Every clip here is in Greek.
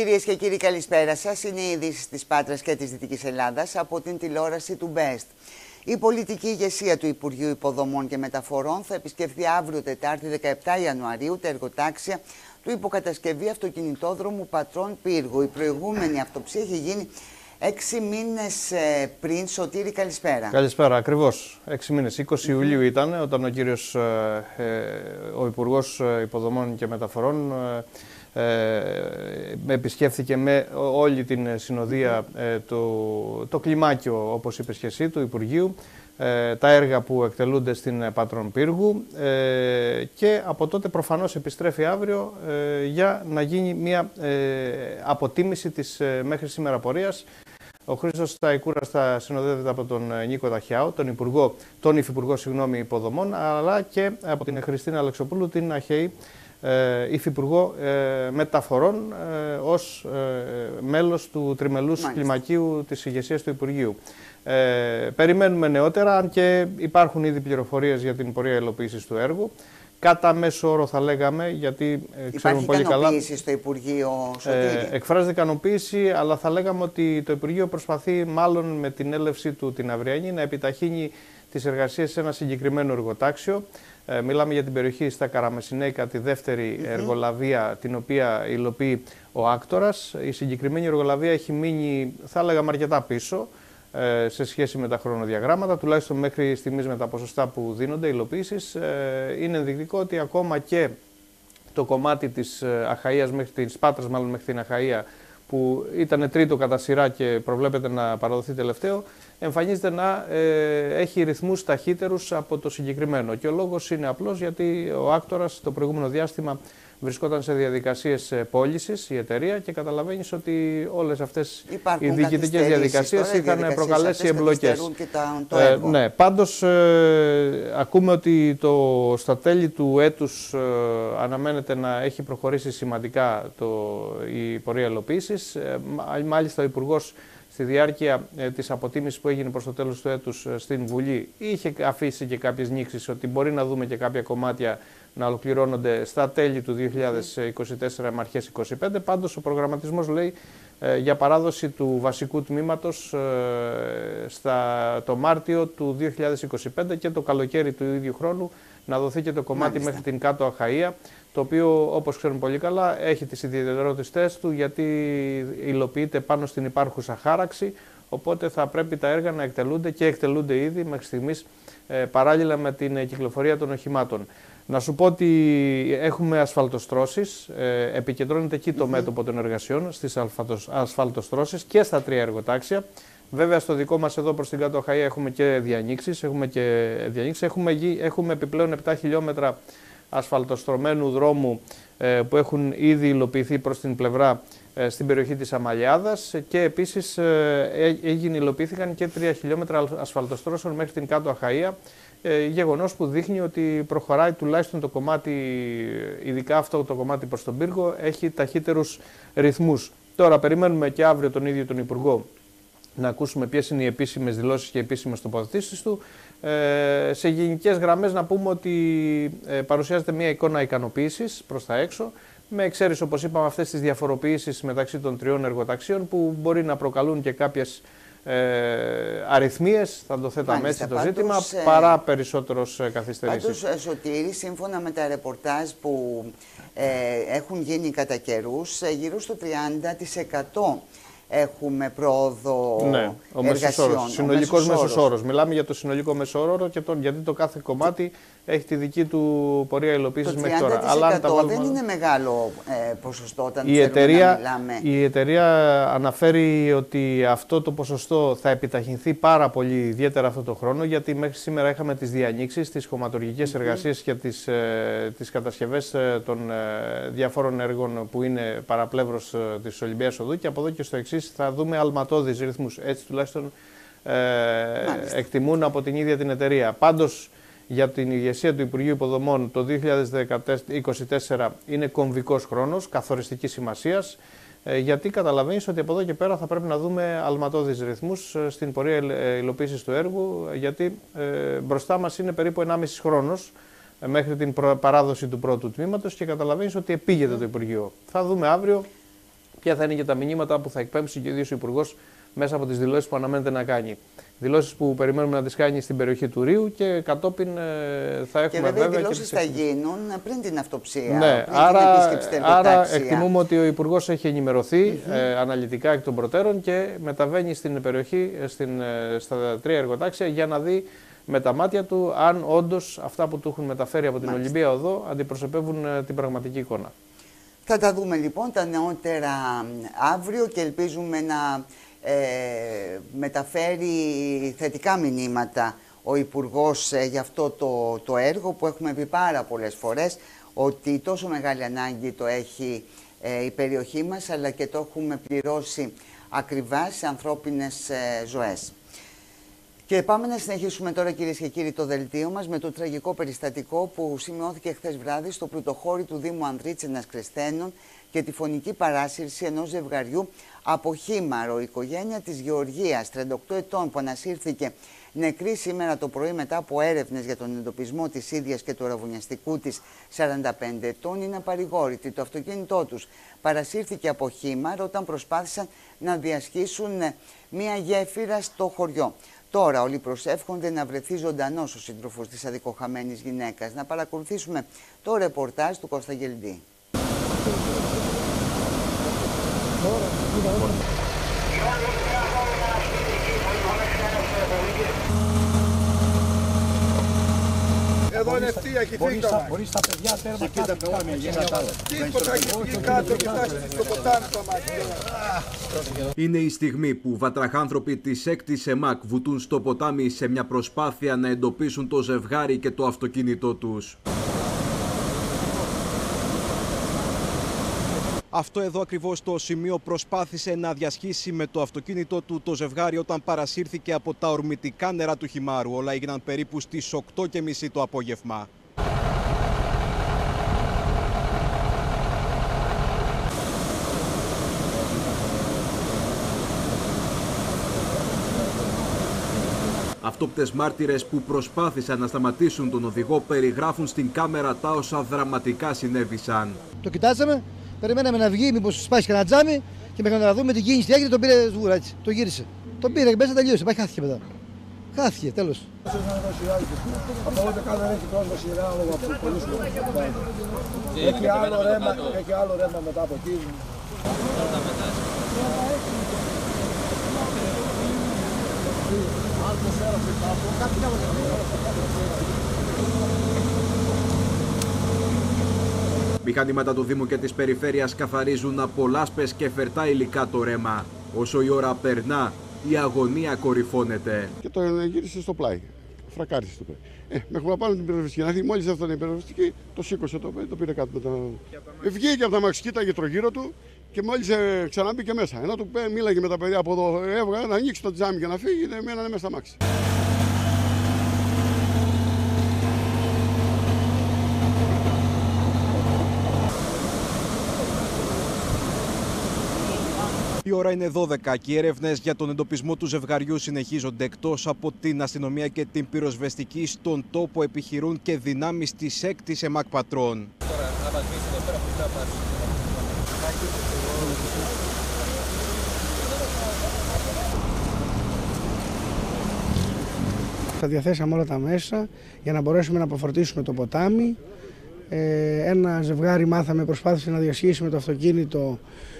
Κυρίες και κύριοι, καλησπέρα σας. Είναι οι ειδήσεις της Πάτρας και της Δυτικής Ελλάδας από την τηλεόραση του Best. Η πολιτική ηγεσία του Υπουργείου Υποδομών και Μεταφορών θα επισκεφθεί αύριο Τετάρτη 17 Ιανουαρίου τα εργοτάξια του υποκατασκευή αυτοκινητόδρομου Πατρών Πύργου. Η προηγούμενη αυτοψία έχει γίνει έξι μήνες ε, πριν. Σωτήρη, καλησπέρα. Καλησπέρα, ακριβώς. Έξι μήνες. 20 Ιουλίου ήταν όταν ο κύριος ε, ε, ο Υπουργός Υποδομών και Μεταφορών ε, επισκέφθηκε με όλη την συνοδεία ε, το, το κλιμάκιο, όπως είπες και εσύ, του Υπουργείου, ε, τα έργα που εκτελούνται στην Πατρών Πύργου ε, και από τότε προφανώς επιστρέφει αύριο για να γίνει μια αποτίμηση της μέχρι σήμερα πορείας. Ο Χρήστος Ταϊκούρας θα συνοδεύεται από τον Νίκο Δαχιάου, τον, Υπουργό, τον Υφυπουργό συγγνώμη, Υποδομών, αλλά και από την Χριστίνα Αλεξοπούλου, την ΑΧΕΗ ε, Υφυπουργό ε, Μεταφορών ε, ως ε, μέλος του τριμελούς Μάλιστα. κλιμακίου της ηγεσίας του Υπουργείου. Ε, περιμένουμε νεότερα, αν και υπάρχουν ήδη πληροφορίες για την πορεία υλοποίησης του έργου. Κατά μέσο όρο θα λέγαμε, γιατί ε, ξέρουμε πολύ καλά... Υπάρχει στο Υπουργείο Σωτήρη. Ε, εκφράζεται ικανοποίηση, αλλά θα λέγαμε ότι το Υπουργείο προσπαθεί μάλλον με την έλευση του την αυριανή να επιταχύνει τις εργασίες σε ένα συγκεκριμένο εργοτάξιο. Ε, μιλάμε για την περιοχή στα Καραμεσινέικα, τη δεύτερη εργολαβία την οποία υλοποιεί ο Άκτορας. Η συγκεκριμένη εργολαβία έχει μείνει, θα έλεγα, αρκετά πίσω ε, σε σχέση με τα χρονοδιαγράμματα, τουλάχιστον μέχρι στιγμής με τα ποσοστά που δίνονται υλοποίησεις. Ε, είναι ενδεικτικό ότι ακόμα και το κομμάτι της Αχαΐας μέχρι την Σπάτρας, μάλλον μέχρι την Αχαΐα, που ήταν τρίτο κατά σειρά και προβλέπεται να παραδοθεί τελευταίο, εμφανίζεται να ε, έχει ρυθμούς ταχύτερους από το συγκεκριμένο. Και ο λόγος είναι απλός γιατί ο άκτορας το προηγούμενο διάστημα βρισκόταν σε διαδικασίες πώλησης η εταιρεία και καταλαβαίνεις ότι όλες αυτές οι διοικητικές διαδικασίες είχαν προκαλέσει εμπλοκές. Ε, ναι, πάντως ε, ακούμε ότι το, στα τέλη του έτους ε, αναμένεται να έχει προχωρήσει σημαντικά το, η πορεία ελοποίησης. Ε, μάλιστα ο Υπουργός στη διάρκεια ε, της αποτίμησης που έγινε προς το τέλος του έτους ε, στην Βουλή είχε αφήσει και κάποιες νήξεις ότι μπορεί να δούμε και κάποια κομμάτια να ολοκληρώνονται στα τέλη του 2024 με αρχές 2025. Πάντως ο προγραμματισμός λέει ε, για παράδοση του βασικού τμήματος ε, στα, το Μάρτιο του 2025 και το καλοκαίρι του ίδιου χρόνου να δοθεί και το κομμάτι μέχρι την κάτω Αχαΐα το οποίο όπως ξέρουμε πολύ καλά έχει τις ιδιαιτερότητες του γιατί υλοποιείται πάνω στην υπάρχουσα χάραξη οπότε θα πρέπει τα έργα να εκτελούνται και εκτελούνται ήδη μέχρι στιγμής ε, παράλληλα με την κυκλοφορία των οχημάτων. Να σου πω ότι έχουμε ασφαλτοστρώσεις, ε, επικεντρώνεται εκεί το μέτωπο των εργασιών στις ασφαλτοστρώσεις και στα τρία εργοτάξια. Βέβαια στο δικό μας εδώ προς την κάτω Χαΐα έχουμε και διανοίξεις, έχουμε, και διανοίξεις. έχουμε, έχουμε επιπλέον 7 χιλιόμετρα ασφαλτοστρωμένου δρόμου ε, που έχουν ήδη υλοποιηθεί προς την πλευρά ε, στην περιοχή της Αμαλιάδας και επίσης ε, έγινε, υλοποιήθηκαν και 3 χιλιόμετρα ασφαλτοστρώσεων μέχρι την κάτω Αχαΐα γεγονός που δείχνει ότι προχωράει τουλάχιστον το κομμάτι, ειδικά αυτό το κομμάτι προς τον πύργο, έχει ταχύτερους ρυθμούς. Τώρα περιμένουμε και αύριο τον ίδιο τον Υπουργό να ακούσουμε ποιες είναι οι επίσημες δηλώσεις και οι επίσημες τοποθετήσεις του. Ε, σε γενικές γραμμές να πούμε ότι ε, παρουσιάζεται μια εικόνα ικανοποίησης προς τα έξω, με εξαίρεση όπως είπαμε αυτές τις διαφοροποιήσεις μεταξύ των τριών εργοταξίων που μπορεί να προκαλούν και κάποιες ε, αριθμίες, θα το θέταμε έτσι το ζήτημα, ε, παρά περισσότερος ε, καθυστερήσεις. Πάντως, Σωτήρη, σύμφωνα με τα ρεπορτάζ που ε, έχουν γίνει κατά καιρούς, γύρω στο 30% έχουμε πρόοδο ναι, ο εργασιών. Συνολικός μέσος όρος. Μιλάμε για το συνολικό μέσος όρο και τον, γιατί το κάθε κομμάτι έχει τη δική του πορεία υλοποίησης μέχρι τώρα. Αλλά αν τα βάλουμε... δεν είναι μεγάλο ε, ποσοστό όταν η εταιρεία, να μιλάμε. Η εταιρεία αναφέρει ότι αυτό το ποσοστό θα επιταχυνθεί πάρα πολύ, ιδιαίτερα αυτό το χρόνο, γιατί μέχρι σήμερα είχαμε τις διανοίξεις, τις χωματουργικές mm -hmm. εργασίες και τις ε, τις κατασκευές ε, των ε, διαφόρων έργων που είναι παραπλεύρος ε, της Ολυμπία Οδού και από εδώ και στο εξής θα δούμε αλματώδεις ρυθμούς. Έτσι τουλάχιστον ε, εκτιμούν από την ίδια την εταιρεία. Πάντως για την ηγεσία του Υπουργείου Υποδομών το 2024 είναι κομβικός χρόνος, καθοριστικής σημασίας, ε, γιατί καταλαβαίνεις ότι από εδώ και πέρα θα πρέπει να δούμε αλματώδεις ρυθμούς ε, στην πορεία ε, υλοποίησης του έργου, γιατί μπροστά μας είναι περίπου 1,5 χρόνος μέχρι την παράδοση του πρώτου τμήματος και καταλαβαίνεις ότι επήγεται το Υπουργείο. Θα δούμε αύριο ποια θα είναι και τα μηνύματα που θα εκπέμψει και ο ίδιος ο Υπουργός μέσα από τις δηλώσεις που αναμένεται να κάνει. Δηλώσεις που περιμένουμε να τις κάνει στην περιοχή του Ρίου και κατόπιν ε, θα έχουμε και βέβαια. Και οι δηλώσει θα γίνουν πριν την αυτοψία. Ναι, πριν άρα, την άρα εκτιμούμε ότι ο Υπουργός έχει ενημερωθεί ε, αναλυτικά εκ των προτέρων και μεταβαίνει στην περιοχή, ε, στην, ε, στα τρία εργοτάξια για να δει με τα μάτια του αν όντως αυτά που του έχουν μεταφέρει από την Μάλιστα. Ολυμπία Οδό αντιπροσωπεύουν την πραγματική εικόνα. Θα τα δούμε λοιπόν τα νεότερα αύριο και ελπίζουμε να ε, μεταφέρει θετικά μηνύματα ο Υπουργός ε, για αυτό το, το έργο που έχουμε πει πάρα πολλές φορές ότι τόσο μεγάλη ανάγκη το έχει ε, η περιοχή μας αλλά και το έχουμε πληρώσει ακριβάς σε ανθρώπινες ε, ζωές. Και πάμε να συνεχίσουμε τώρα κυρίες και κύριοι το δελτίο μας με το τραγικό περιστατικό που σημειώθηκε χθες βράδυ στο πλουτοχώρι του Δήμου Ανδρίτσενας Κρεσθένων και τη φωνική παράσυρση ενός ζευγαριού από Χήμαρο. Η οικογένεια της Γεωργίας, 38 ετών, που ανασύρθηκε νεκρή σήμερα το πρωί μετά από έρευνες για τον εντοπισμό της ίδιας και του ραβουνιαστικού της 45 ετών, είναι απαρηγόρητη. Το αυτοκίνητό τους παρασύρθηκε από Χήμαρο όταν προσπάθησαν να διασχίσουν μία γέφυρα στο χωριό. Τώρα όλοι προσεύχονται να βρεθεί ζωντανός ο σύντροφος της αδικοχαμένης γυναίκας. Να παρακολουθήσουμε το ρεπορτάζ του Κώστα Γελντή. Εδώ είναι ευθεία και φύγαμε. Μπορείς τα παιδιά τέρμα κάτω. Τίποτα έχει φύγει κάτω και φτάσει στο ποτάμι το μάτι. Είναι η στιγμή που βατραχάνθρωποι της 6ης ΕΜΑΚ βουτούν στο ποτάμι σε μια προσπάθεια να εντοπίσουν το ζευγάρι και το αυτοκίνητό τους. Αυτό εδώ ακριβώς το σημείο προσπάθησε να διασχίσει με το αυτοκίνητό του το ζευγάρι όταν παρασύρθηκε από τα ορμητικά νερά του χυμάρου. Όλα έγιναν περίπου στις 8.30 το απόγευμα. Αυτόπτες μάρτυρες που προσπάθησαν να σταματήσουν τον οδηγό περιγράφουν στην κάμερα τα όσα δραματικά συνέβησαν. Το κοιτάξαμε, Περιμέναμε να βγει, μήπως σπάσει κανένα τζάμι και μέχρι να δούμε την κίνηση τι έγινε, τον πήρε σβούρα έτσι. Το γύρισε. Τον πήρε μέσα, τελείωσε. Πάει, χάθηκε μετά. Χάθηκε, τέλος. Από ό,τι κάτω έχει πρόσβαση λόγω από πολλού Έχει άλλο ρέμα, έχει άλλο ρέμα μετά από εκεί. Μηχανήματα του Δήμου και της Περιφέρειας καθαρίζουν από λάσπες και φερτά υλικά το ρέμα. Όσο η ώρα περνά, η αγωνία κορυφώνεται. Και το γύρισε στο πλάι. Φρακάρισε στο πλάι. Ε, μέχρι να πάμε την πυροσβεστική. Να δει, μόλις έφτανε η πυροσβεστική, το σήκωσε το, το πήρε κάτω. Το... Ε, βγήκε από τα μαξ, κοίταγε τρογύρω του και μόλις ε, ξαναμπήκε μέσα. Ενώ του μίλαγε με τα παιδιά από εδώ, έβγα να ανοίξει το τζάμι και να φύγει, μένανε μέσα στα μάξι. Η ώρα είναι 12 και οι έρευνες για τον εντοπισμό του ζευγαριού συνεχίζονται. Εκτός από την αστυνομία και την πυροσβεστική, στον τόπο επιχειρούν και δυνάμεις της 6η ΕΜΑΚ Πατρών. Θα διαθέσαμε όλα τα μέσα για να μπορέσουμε να αποφορτήσουμε το ποτάμι. Ε, ένα ζευγάρι μάθαμε προσπάθησε να διασχίσει με το αυτοκίνητο ε,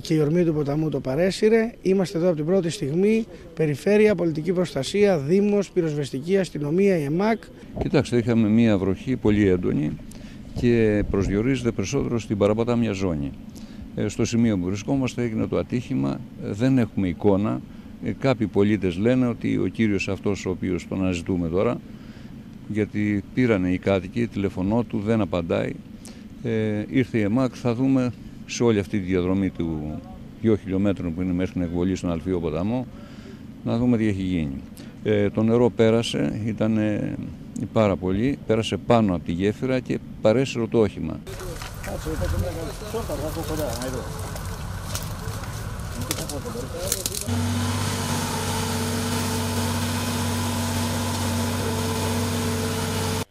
και η ορμή του ποταμού το παρέσυρε. Είμαστε εδώ από την πρώτη στιγμή, περιφέρεια, πολιτική προστασία, δήμος, πυροσβεστική, αστυνομία, η ΕΜΑΚ. Κοιτάξτε, είχαμε μία βροχή πολύ έντονη και προσδιορίζεται περισσότερο στην παραποτάμια ζώνη. Ε, στο σημείο που βρισκόμαστε έγινε το ατύχημα, ε, δεν έχουμε εικόνα. Κάποιοι πολίτες λένε ότι ο κύριος αυτός ο οποίος τον αναζητούμε τώρα, γιατί πήρανε οι κάτοικοι, τηλεφωνό του, δεν απαντάει. Ε, ήρθε η ΕΜΑΚ, θα δούμε σε όλη αυτή τη διαδρομή του 2 χιλιόμετρων που είναι μέχρι την εκβολή στον Αλφίο ποταμό να δούμε τι έχει γίνει. Ε, το νερό πέρασε, ήταν πάρα πολύ, πέρασε πάνω από τη γέφυρα και παρέσυρο το όχημα.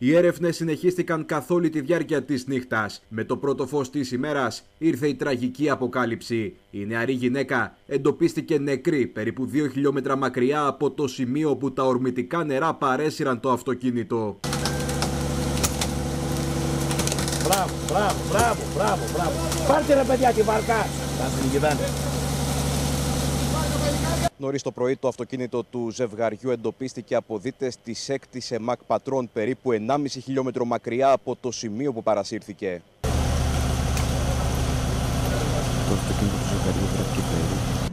Οι έρευνες συνεχίστηκαν καθ' όλη τη διάρκεια της νύχτας. Με το πρώτο φως της ημέρας ήρθε η τραγική αποκάλυψη. Η νεαρή γυναίκα εντοπίστηκε νεκρή περίπου 2 χιλιόμετρα μακριά από το σημείο που τα ορμητικά νερά παρέσυραν το αυτοκίνητο. Μπράβο, μπράβο, μπράβο, μπράβο, μπράβο. Πάρτε ρε παιδιά τη βάρκα. Θα την Νωρίς το πρωί, το αυτοκίνητο του ζευγαριού εντοπίστηκε από δίτες της 6η ΕΜΑΚ Πατρών, περίπου 1,5 χιλιόμετρο μακριά από το σημείο που παρασύρθηκε. Το αυτοκίνητο του ζευγαριού βρέθηκε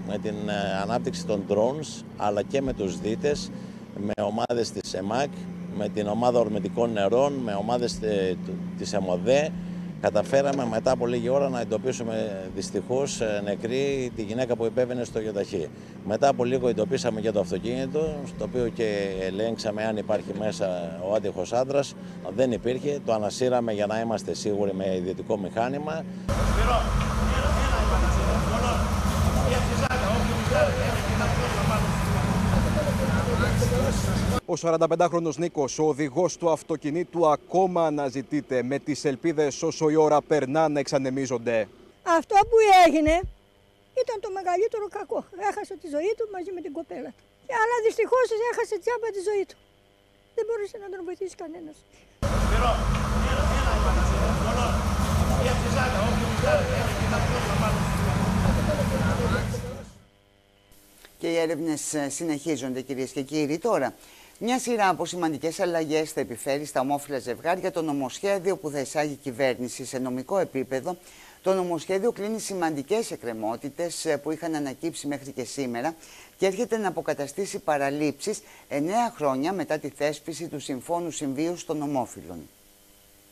Με την ε, ανάπτυξη των drones, αλλά και με τους δίτες, με ομάδες της ΕΜΑΚ, με την ομάδα ορμητικών νερών, με ομάδες ε, της ΕΜΟΔΕ, καταφέραμε μετά από λίγη ώρα να εντοπίσουμε δυστυχώς ε, νεκρή τη γυναίκα που υπέβαινε στο γεωταχή. Μετά από λίγο εντοπίσαμε και το αυτοκίνητο, στο οποίο και ελέγξαμε αν υπάρχει μέσα ο άτυχος άντρας. Δεν υπήρχε, το ανασύραμε για να είμαστε σίγουροι με ιδιωτικό μηχάνημα. Ο 45χρονο Νίκος, ο οδηγός του αυτοκινήτου, ακόμα αναζητείται με τις ελπίδες όσο η ώρα περνά να εξανεμίζονται. Αυτό που έγινε ήταν το μεγαλύτερο κακό. Έχασε τη ζωή του μαζί με την κοπέλα του. Αλλά δυστυχώς έχασε τσάπα τη ζωή του. Δεν μπορούσε να τον βοηθήσει κανένας. Και οι έρευνες συνεχίζονται κυρίες και κύριοι. Τώρα, μια σειρά από σημαντικές αλλαγές θα επιφέρει στα ομόφυλα ζευγάρια το νομοσχέδιο που θα εισάγει η κυβέρνηση σε νομικό επίπεδο. Το νομοσχέδιο κλείνει σημαντικές εκκρεμότητες ε, που είχαν ανακύψει μέχρι και σήμερα και έρχεται να αποκαταστήσει παραλήψεις εννέα χρόνια μετά τη θέσπιση του Συμφώνου Συμβίου των Ομόφυλων.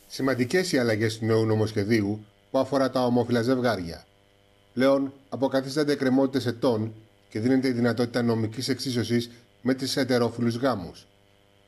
Σημαντικές οι αλλαγές του νέου νομοσχεδίου που αφορά τα ομόφυλα ζευγάρια. Πλέον αποκαθίστανται εκκρεμότητες ετών και δίνεται η δυνατότητα νομικής εξίσωσης με τις ετερόφιλου γάμους.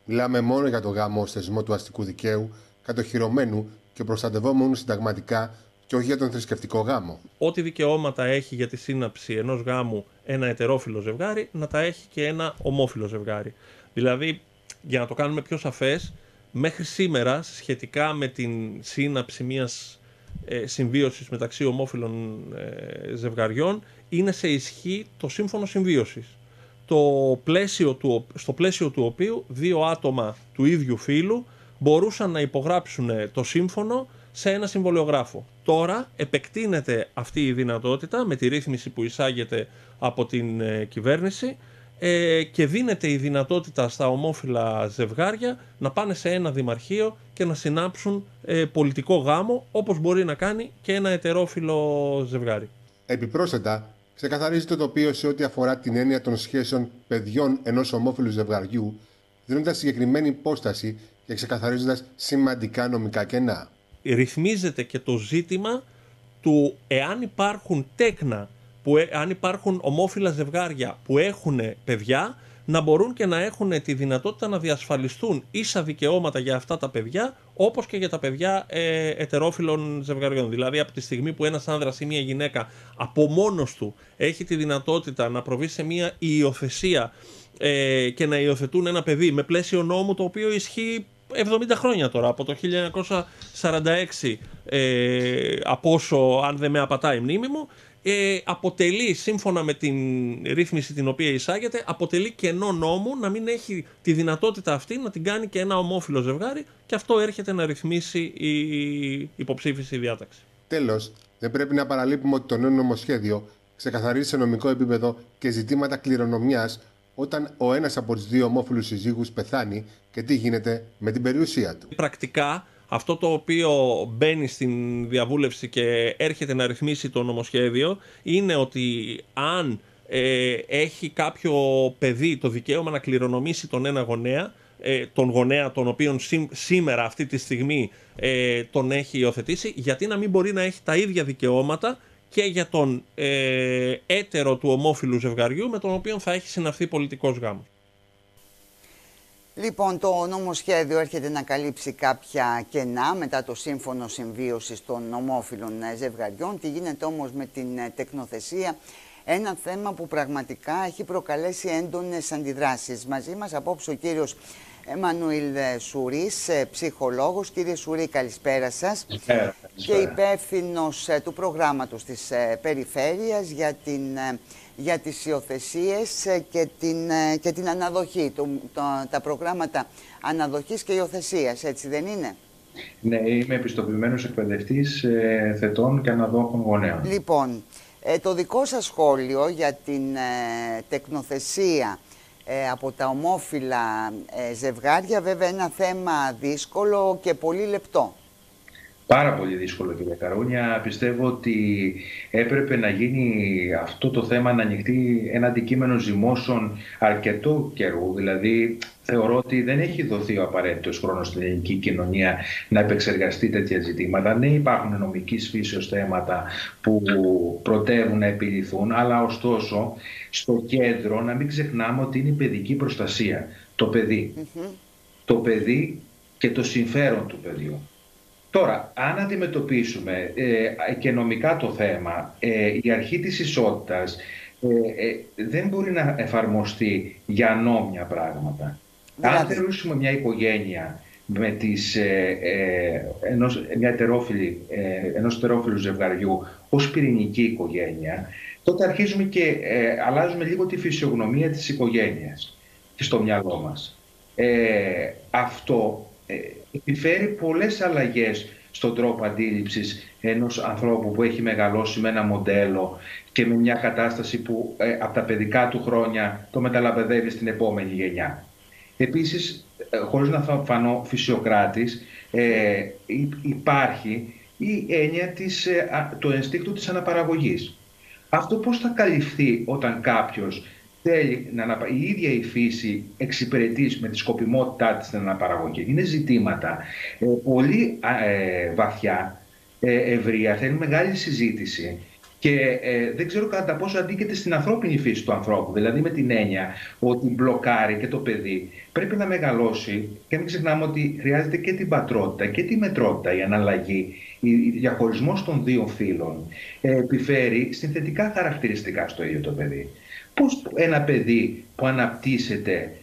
Μιλάμε μόνο για το γάμο ως θεσμό του αστικού δικαίου, κατοχυρωμένου και προστατευόμενου συνταγματικά και όχι για τον θρησκευτικό γάμο. Ό,τι δικαιώματα έχει για τη σύναψη ενός γάμου ένα ετερόφιλο ζευγάρι, να τα έχει και ένα ομόφιλο ζευγάρι. Δηλαδή, για να το κάνουμε πιο σαφές, μέχρι σήμερα σχετικά με την σύναψη μιας ε, συμβίωσης μεταξύ ομόφυλων ε, ζευγαριών είναι σε ισχύ το σύμφωνο συμβίωσης το πλαίσιο του, στο πλαίσιο του οποίου δύο άτομα του ίδιου φύλου μπορούσαν να υπογράψουν το σύμφωνο σε ένα συμβολιογράφο. Τώρα επεκτείνεται αυτή η δυνατότητα με τη ρύθμιση που εισάγεται από την ε, κυβέρνηση ε, και δίνεται η δυνατότητα στα ομόφυλα ζευγάρια να πάνε σε ένα δημαρχείο και να συνάψουν ε, πολιτικό γάμο όπως μπορεί να κάνει και ένα ετερόφιλο ζευγάρι. Επιπρόσθετα, ξεκαθαρίζει το τοπίο σε ό,τι αφορά την έννοια των σχέσεων παιδιών ενός ομόφυλου ζευγαριού, δίνοντας συγκεκριμένη υπόσταση και ξεκαθαρίζοντας σημαντικά νομικά κενά. Ρυθμίζεται και το ζήτημα του εάν υπάρχουν τέκνα, που, ε, αν υπάρχουν ομόφυλα ζευγάρια που έχουν παιδιά, να μπορούν και να έχουν τη δυνατότητα να διασφαλιστούν ίσα δικαιώματα για αυτά τα παιδιά, όπως και για τα παιδιά ε, ετερόφιλων ζευγαριών. Δηλαδή, από τη στιγμή που ένας άνδρας ή μια γυναίκα από μόνος του έχει τη δυνατότητα να προβεί σε μια υιοθεσία ε, και να υιοθετούν ένα παιδί με πλαίσιο νόμου το οποίο ισχύει 70 χρόνια τώρα, από το 1946, ε, από όσο αν δεν με απατάει η μνήμη μου, ε, αποτελεί, σύμφωνα με την ρύθμιση την οποία εισάγεται, αποτελεί κενό νόμου να μην έχει τη δυνατότητα αυτή να την κάνει και ένα ομόφυλο ζευγάρι και αυτό έρχεται να ρυθμίσει η υποψήφιση διάταξη. Τέλος, δεν πρέπει να παραλείπουμε ότι το νέο νομοσχέδιο ξεκαθαρίζει σε νομικό επίπεδο και ζητήματα κληρονομιάς όταν ο ένας από τους δύο ομόφυλους συζύγους πεθάνει και τι γίνεται με την περιουσία του. Πρακτικά αυτό το οποίο μπαίνει στην διαβούλευση και έρχεται να ρυθμίσει το νομοσχέδιο είναι ότι αν ε, έχει κάποιο παιδί το δικαίωμα να κληρονομήσει τον ένα γονέα, ε, τον γονέα τον οποίον σήμερα αυτή τη στιγμή ε, τον έχει υιοθετήσει, γιατί να μην μπορεί να έχει τα ίδια δικαιώματα και για τον ε, έτερο του ομόφυλου ζευγαριού με τον οποίο θα έχει συναυθεί πολιτικός γάμος. Λοιπόν, το νομοσχέδιο έρχεται να καλύψει κάποια κενά μετά το σύμφωνο συμβίωσης των ομόφυλων ζευγαριών. Τι γίνεται όμως με την ε, τεκνοθεσία, ένα θέμα που πραγματικά έχει προκαλέσει έντονες αντιδράσεις. Μαζί μας απόψε ο κύριος Εμμανουήλ Σουρής, ψυχολόγος. Κύριε Σουρή, καλησπέρα σας. Και υπεύθυνος του προγράμματος της Περιφέρειας για, την, για τις υιοθεσίες και την, και την αναδοχή, του, τα προγράμματα αναδοχής και υιοθεσίας, έτσι δεν είναι; Ναι, είμαι επιστοποιημένος εκπαιδευτής ε, θετών και αναδόχων γονέων. Λοιπόν, ε, το δικό σας σχόλιο για την ε, τεκνοθεσία ε, από τα ομόφυλα ζευγάρια, βέβαια ένα θέμα δύσκολο και πολύ λεπτό. Πάρα πολύ δύσκολο κύριε Καρούνια. Πιστεύω ότι έπρεπε να γίνει αυτό το θέμα να ανοιχτεί ένα αντικείμενο ζυμώσεων αρκετό καιρού. Δηλαδή θεωρώ ότι δεν έχει δοθεί ο απαραίτητος χρόνος στην ελληνική κοινωνία να επεξεργαστεί τέτοια ζητήματα. Ναι, υπάρχουν νομικής φύσεως θέματα που προτεύουν να επιληθούν, αλλά ωστόσο στο κέντρο να μην ξεχνάμε ότι είναι η παιδική προστασία. Το παιδί. Το παιδί και το συμφέρον του παιδιού. Τώρα, αν αντιμετωπίσουμε ε, και νομικά το θέμα, ε, η αρχή της ισότητας ε, δεν μπορεί να εφαρμοστεί για νόμια πράγματα. Αν θεωρούσουμε μια οικογένεια με τις, ενός, μια ετερόφιλη, ενός ετερόφιλου ζευγαριού ως πυρηνική οικογένεια, τότε αρχίζουμε και αλλάζουμε λίγο τη φυσιογνωμία της οικογένειας και στο μυαλό μας. αυτό επιφέρει πολλές αλλαγές στον τρόπο αντίληψης ενός ανθρώπου που έχει μεγαλώσει με ένα μοντέλο και με μια κατάσταση που ε, από τα παιδικά του χρόνια το μεταλαμπεδεύει στην επόμενη γενιά. Επίσης, ε, χωρίς να φανώ φυσιοκράτης, ε, υπάρχει η έννοια της, ε, το ενστίκτου της αναπαραγωγής. Αυτό πώς θα καλυφθεί όταν κάποιος θέλει να αναπα... η ίδια η φύση εξυπηρετείς με τη σκοπιμότητά της στην αναπαραγωγή. Είναι ζητήματα ε, πολύ ε, βαθιά, ε, ευρεία, θέλει μεγάλη συζήτηση και ε, δεν ξέρω κατά πόσο αντίκειται στην ανθρώπινη φύση του ανθρώπου. Δηλαδή με την έννοια ότι μπλοκάρει και το παιδί πρέπει να μεγαλώσει και μην ξεχνάμε ότι χρειάζεται και την πατρότητα και τη μετρότητα, η αναλλαγή, η διαχωρισμός των δύο φύλων ε, επιφέρει συνθετικά χαρακτηριστικά στο ίδιο το παιδί. Πώς ένα παιδί που αναπτύσσεται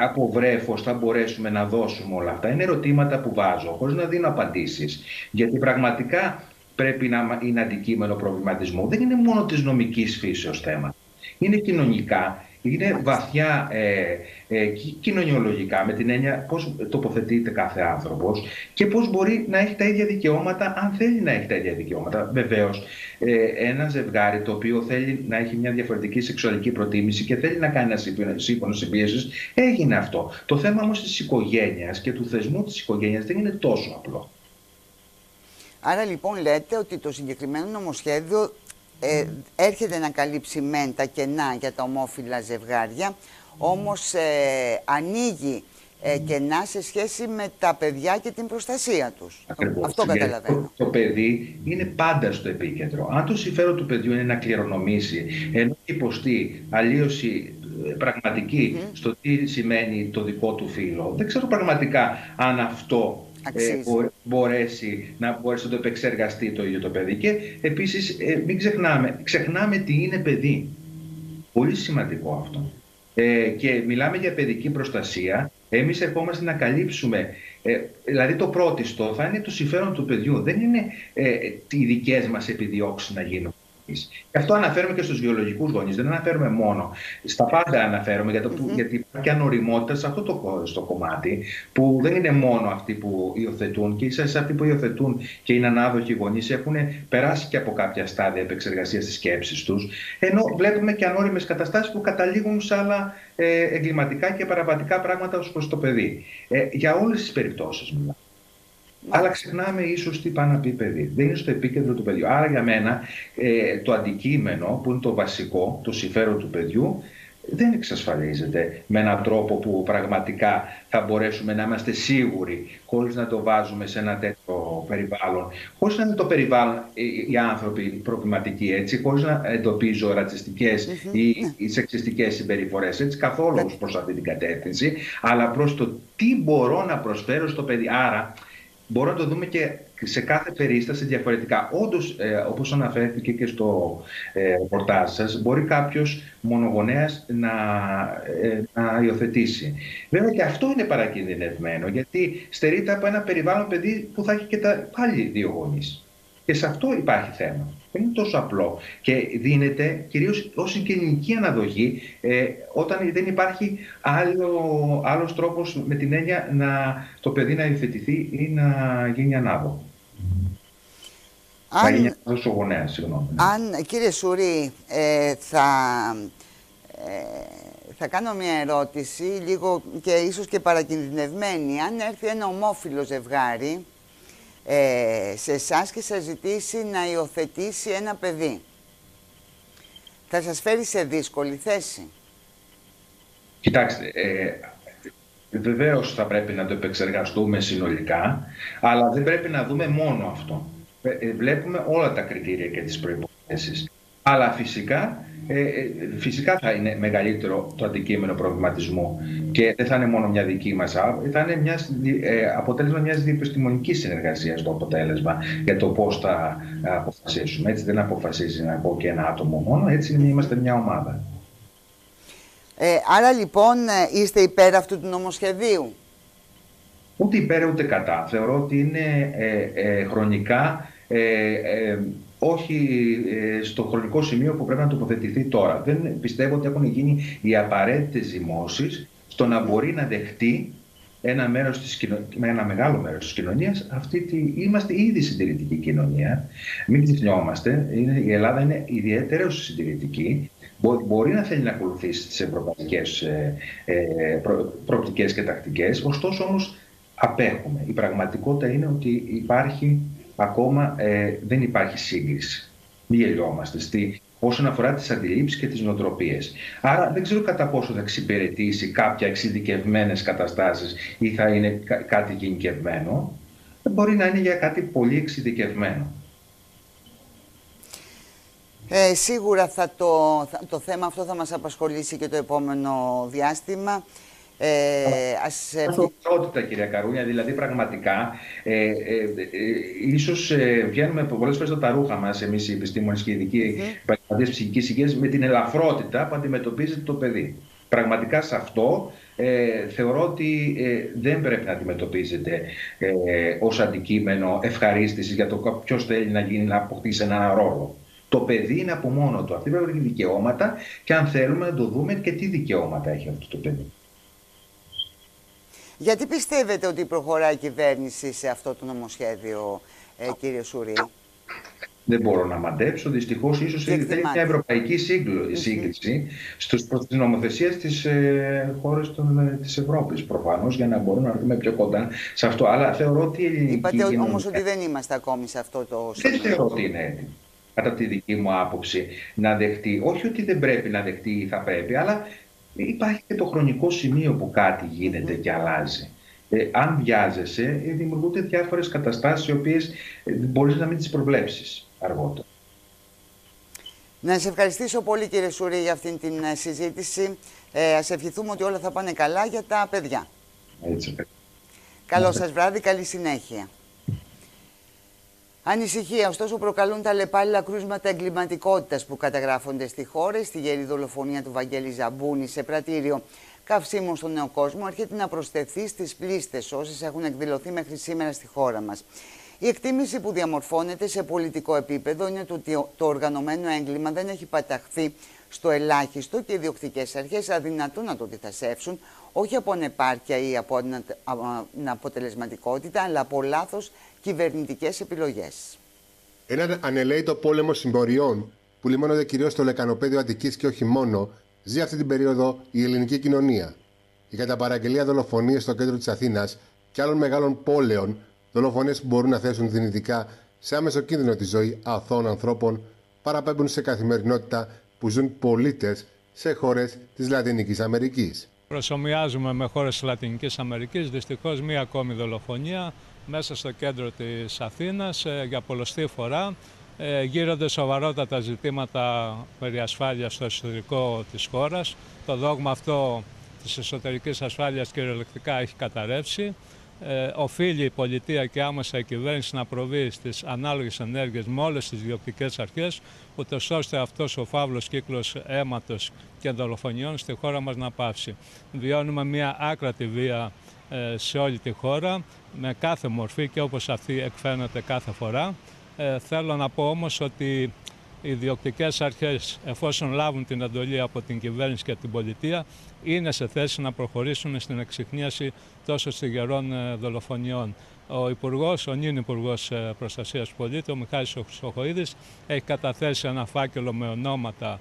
από βρέφος θα μπορέσουμε να δώσουμε όλα αυτά; Είναι ερωτήματα που βάζω, χωρίς να δίνω απαντήσεις. Γιατί πραγματικά πρέπει να είναι αντικείμενο προβληματισμού. Δεν είναι μόνο της νομικής φύσεως θέμα. Είναι κοινωνικά, είναι βαθιά ε, ε, κοινωνιολογικά με την έννοια πώς τοποθετείται κάθε άνθρωπος και πώς μπορεί να έχει τα ίδια δικαιώματα αν θέλει να έχει τα ίδια δικαιώματα. Βεβαίως, ε, ένα ζευγάρι το οποίο θέλει να έχει μια διαφορετική σεξουαλική προτίμηση και θέλει να κάνει ένα σύμφωνο συμπίεσης, έγινε αυτό. Το θέμα όμως της οικογένειας και του θεσμού της οικογένειας δεν είναι τόσο απλό. Άρα λοιπόν λέτε ότι το συγκεκριμένο νομοσχέδιο ε, έρχεται να καλύψει μεν τα κενά για τα ομόφυλα ζευγάρια, όμως ε, ανοίγει ε, κενά σε σχέση με τα παιδιά και την προστασία τους. Αυτό καταλαβαίνω. Το, παιδί είναι πάντα στο επίκεντρο. Αν το συμφέρον του παιδιού είναι να κληρονομήσει, ενώ υποστεί αλλίωση ε, πραγματική στο τι σημαίνει το δικό του φίλο, δεν ξέρω πραγματικά αν αυτό ε, μπορέσει να μπορέσει να το επεξεργαστεί το ίδιο το παιδί. Και επίσης ε, μην ξεχνάμε, ξεχνάμε τι είναι παιδί. Πολύ σημαντικό αυτό. Ε, και μιλάμε για παιδική προστασία. Εμείς ερχόμαστε να καλύψουμε, ε, δηλαδή το πρώτιστο θα είναι το συμφέρον του παιδιού. Δεν είναι ε, οι δικές μας επιδιώξεις να γίνουν. Και αυτό αναφέρουμε και στους βιολογικούς γονείς. Δεν αναφέρουμε μόνο. Στα πάντα αναφέρουμε για το, mm-hmm. γιατί υπάρχει ανοριμότητα σε αυτό το στο κομμάτι που δεν είναι μόνο αυτοί που υιοθετούν και ίσα αυτοί που υιοθετούν και είναι ανάδοχοι γονείς έχουν περάσει και από κάποια στάδια επεξεργασίας της σκέψης τους. Ενώ βλέπουμε και ανώριμες καταστάσεις που καταλήγουν σε άλλα ε, εγκληματικά και παραβατικά πράγματα ως προς το παιδί. Ε, για όλες τις περιπτώσεις μιλάμε. Αλλά ξεχνάμε ίσως τι πάει να πει παιδί. Δεν είναι στο επίκεντρο του παιδιού. Άρα για μένα ε, το αντικείμενο που είναι το βασικό, το συμφέρον του παιδιού, δεν εξασφαλίζεται με έναν τρόπο που πραγματικά θα μπορέσουμε να είμαστε σίγουροι χωρίς να το βάζουμε σε ένα τέτοιο περιβάλλον, χωρίς να είναι το περιβάλλον ε, οι άνθρωποι προβληματικοί έτσι, χωρίς να εντοπίζω ρατσιστικές ή, ή σεξιστικές συμπεριφορές έτσι, καθόλου προς αυτή την κατεύθυνση, αλλά προς το τι μπορώ να προσφέρω στο παιδί. Άρα μπορούμε να το δούμε και σε κάθε περίσταση διαφορετικά. Όντως, ε, όπως αναφέρθηκε και στο ε, ρεπορτάζ σας, μπορεί κάποιος μονογονέας να, ε, να υιοθετήσει. Βέβαια και αυτό είναι παρακινδυνευμένο, γιατί στερείται από ένα περιβάλλον παιδί που θα έχει και τα πάλι δύο γονείς. Και σε αυτό υπάρχει θέμα. Δεν είναι τόσο απλό. Και δίνεται κυρίως ως κοινωνική αναδοχή ε, όταν δεν υπάρχει άλλο, άλλος τρόπος με την έννοια να το παιδί να υιοθετηθεί ή να γίνει ανάδοχο. Αν, γονέα, συγγνώμη. Αν, κύριε Σουρή, ε, θα, ε, θα κάνω μια ερώτηση, λίγο και ίσως και παρακινδυνευμένη. Αν έρθει ένα ομόφυλο ζευγάρι ε, σε εσάς και σας ζητήσει να υιοθετήσει ένα παιδί, θα σας φέρει σε δύσκολη θέση. Κοιτάξτε, ε, βεβαίως θα πρέπει να το επεξεργαστούμε συνολικά, αλλά δεν πρέπει να δούμε μόνο αυτό. Ε, βλέπουμε όλα τα κριτήρια και τις προϋποθέσεις. Αλλά φυσικά, ε, ε, φυσικά θα είναι μεγαλύτερο το αντικείμενο προβληματισμού και δεν θα είναι μόνο μια δική μας, θα είναι μια, αποτέλεσμα μιας διεπιστημονικής συνεργασίας το αποτέλεσμα για το πώς θα αποφασίσουμε. Έτσι δεν αποφασίζει να πω και ένα άτομο μόνο, έτσι είμαστε μια ομάδα. Ε, άρα λοιπόν είστε υπέρ αυτού του νομοσχεδίου; Ούτε υπέρ ούτε κατά. Θεωρώ ότι είναι χρονικά ε, ε, όχι ε, στο χρονικό σημείο που πρέπει να τοποθετηθεί τώρα. Δεν πιστεύω ότι έχουν γίνει οι απαραίτητες ζυμώσεις στο να μπορεί να δεχτεί ένα, μέρος της με ένα μεγάλο μέρος της κοινωνίας αυτή τη... είμαστε ήδη συντηρητική κοινωνία. Μην ξεχνιόμαστε η Ελλάδα είναι ιδιαίτερα συντηρητική. Μπορεί να θέλει να ακολουθήσει τις ευρωπαϊκές ε, ε, προοπτικές και τακτικές ωστόσο όμως απέχουμε. Η πραγματικότητα είναι ότι υπάρχει ακόμα ε, δεν υπάρχει σύγκριση. Μην γελιόμαστε στη, όσον αφορά τις αντιλήψεις και τις νοοτροπίες. Άρα δεν ξέρω κατά πόσο θα εξυπηρετήσει κάποια εξειδικευμένες καταστάσεις ή θα είναι κάτι γενικευμένο. Μπορεί να είναι για κάτι πολύ εξειδικευμένο. Ε, σίγουρα θα το, το θέμα αυτό θα μας απασχολήσει και το επόμενο διάστημα. Ε, ας... κυρία Καρούνια, δηλαδή πραγματικά ε, ε, ε ίσως ε, βγαίνουμε πολλές φορές τα ρούχα μας εμείς οι επιστήμονες και οι ειδικοί mm ψυχικής υγείας με την ελαφρότητα που αντιμετωπίζεται το παιδί. Πραγματικά σε αυτό ε, θεωρώ ότι δεν πρέπει να αντιμετωπίζεται ε, ως αντικείμενο ευχαρίστησης για το ποιος θέλει να γίνει να αποκτήσει ένα ρόλο. Το παιδί είναι από μόνο του. Αυτή πρέπει να έχει δικαιώματα και αν θέλουμε να το δούμε και τι δικαιώματα έχει αυτό το παιδί. Γιατί πιστεύετε ότι προχωράει η κυβέρνηση σε αυτό το νομοσχέδιο, ε, κύριε Σουρή. Δεν μπορώ να μαντέψω. Δυστυχώς, ίσως θέλει μια ευρωπαϊκή σύγκριση προς τις νομοθεσίες της ε, χώρες της Ευρώπης. Προφανώς για να μπορούμε να έρθουμε πιο κοντά σε αυτό. Αλλά θεωρώ ότι η ελληνική. Είπατε όμως ότι δεν είμαστε ακόμη σε αυτό το Δεν θεωρώ ότι είναι έτοιμο. Κατά τη δική μου άποψη, να δεχτεί. Όχι ότι δεν πρέπει να δεχτεί ή θα πρέπει, αλλά υπάρχει και το χρονικό σημείο που κάτι γίνεται και αλλάζει. Ε, αν βιάζεσαι, ε, δημιουργούνται διάφορες καταστάσεις οι οποίες ε, μπορείς να μην τις προβλέψεις αργότερα. Να σε ευχαριστήσω πολύ κύριε Σούρη για αυτήν την ε, συζήτηση. Ε, ας ευχηθούμε ότι όλα θα πάνε καλά για τα παιδιά. Έτσι. Καλό σας βράδυ, καλή συνέχεια. Ανησυχία, ωστόσο, προκαλούν τα λεπάλληλα κρούσματα εγκληματικότητας που καταγράφονται στη χώρα. Στη γερή δολοφονία του Βαγγέλη Ζαμπούνη σε πρατήριο καυσίμων στον νέο κόσμο έρχεται να προσθεθεί στις πλήστες όσες έχουν εκδηλωθεί μέχρι σήμερα στη χώρα μας. Η εκτίμηση που διαμορφώνεται σε πολιτικό επίπεδο είναι ότι το οργανωμένο έγκλημα δεν έχει παταχθεί στο ελάχιστο και οι διοκτικές αρχές αδυνατούν να το αντιθασεύσουν, όχι από ανεπάρκεια ή από αποτελεσματικότητα, αλλά από λάθος κυβερνητικές επιλογές. Ένα ανελαίτο πόλεμο συμποριών που λιμώνονται κυρίως στο λεκανοπέδιο Αττικής και όχι μόνο, ζει αυτή την περίοδο η ελληνική κοινωνία. Η κατά παραγγελία δολοφονίες στο κέντρο της Αθήνας και άλλων μεγάλων πόλεων, δολοφονίες που μπορούν να θέσουν δυνητικά σε άμεσο κίνδυνο τη ζωή αθώων ανθρώπων, παραπέμπουν σε καθημερινότητα που ζουν πολίτες σε χώρες της Λατινικής Αμερικής. Προσωμιάζουμε με χώρες της Λατινικής Αμερικής. Δυστυχώς, μία ακόμη δολοφονία μέσα στο κέντρο της Αθήνας ε, για πολλωστή φορά. Ε, γύρονται σοβαρότατα ζητήματα περί ασφάλειας στο εσωτερικό της χώρας. Το δόγμα αυτό της εσωτερικής ασφάλειας κυριολεκτικά έχει καταρρεύσει. ε, οφείλει η πολιτεία και άμεσα η κυβέρνηση να προβεί στις ανάλογες ενέργειες με όλες τις διοκτικές αρχές, ούτως ώστε αυτός ο φαύλος κύκλος αίματος και δολοφονιών στη χώρα μας να πάψει. Βιώνουμε μια άκρατη βία ε, σε όλη τη χώρα, με κάθε μορφή και όπως αυτή εκφαίνεται κάθε φορά. Ε, θέλω να πω όμως ότι οι διοκτικές αρχές, εφόσον λάβουν την εντολή από την κυβέρνηση και την πολιτεία, είναι σε θέση να προχωρήσουν στην εξυχνίαση τόσο στιγερών ε, δολοφονιών. Ο Υπουργός, ο νυν Υπουργός Προστασίας του Πολίτη, ο Μιχάλης Σοχοίδης, έχει καταθέσει ένα φάκελο με ονόματα